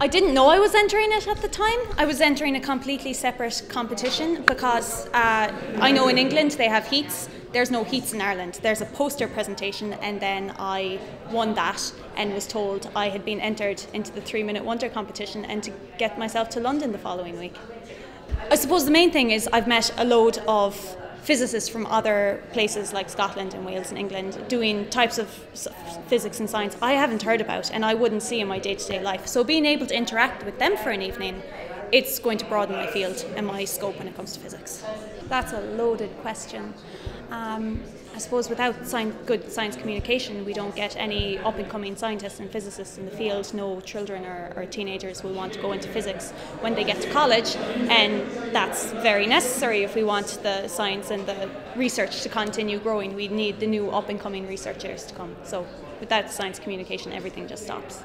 I didn't know I was entering it at the time. I was entering a completely separate competition because uh, I know in England they have heats. There's no heats in Ireland. There's a poster presentation, and then I won that and was told I had been entered into the three minute wonder competition and to get myself to London the following week. I suppose the main thing is I've met a load of physicists from other places like Scotland and Wales and England doing types of physics and science I haven't heard about and I wouldn't see in my day to day life. So being able to interact with them for an evening, it's going to broaden my field and my scope when it comes to physics. That's a loaded question. Um, I suppose without science, good science communication, we don't get any up and coming scientists and physicists in the field. No children or, or, teenagers will want to go into physics when they get to college, and that's very necessary if we want the science and the research to continue growing. We need the new up and coming researchers to come. So, without science communication, everything just stops.